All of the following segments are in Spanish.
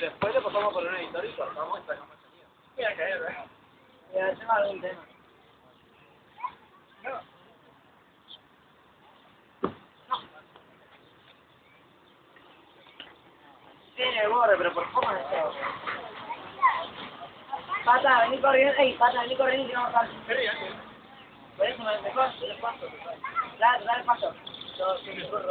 Después le pasamos por un editor y cortamos y sacamos el sonido. Mira que es, ¿verdad? Ya tengo algún tema. No. Tiene borde, pero por poco no sé. Pata, vení corriendo. Ey, pata, vení corriendo y tiramos al. Por eso me mejor, yo paso. Dale, dale paso. Yo soy mi zorro.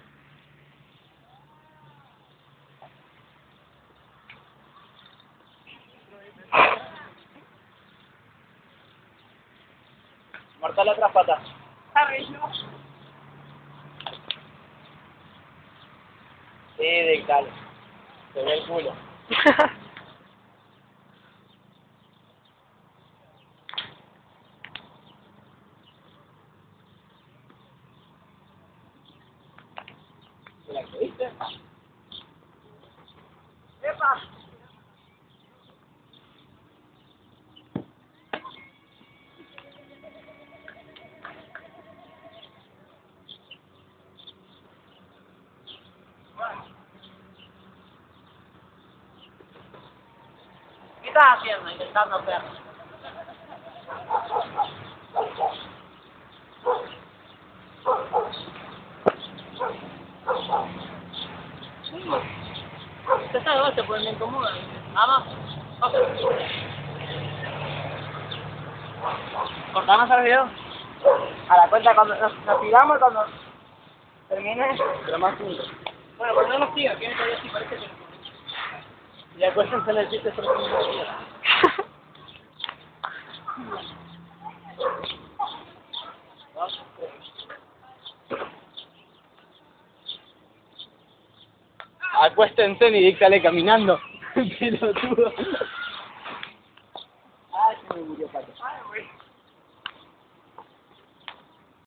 otra pata. Sí, de. Se ve el culo. ¿Se la. ¿Qué estás haciendo? Intentando hacer. Esta dos se ponen incómodas. Vamos. ¿Cortamos el video? A la cuenta cuando nos, nos tiramos cuando termine. Pero más juntos. Bueno, pues no nos sigan, que todavía sí parece que Y acuérdense en el chiste sobre el día. Acuéstense y díctale caminando. Pelotudo. Ay, se me murió pato.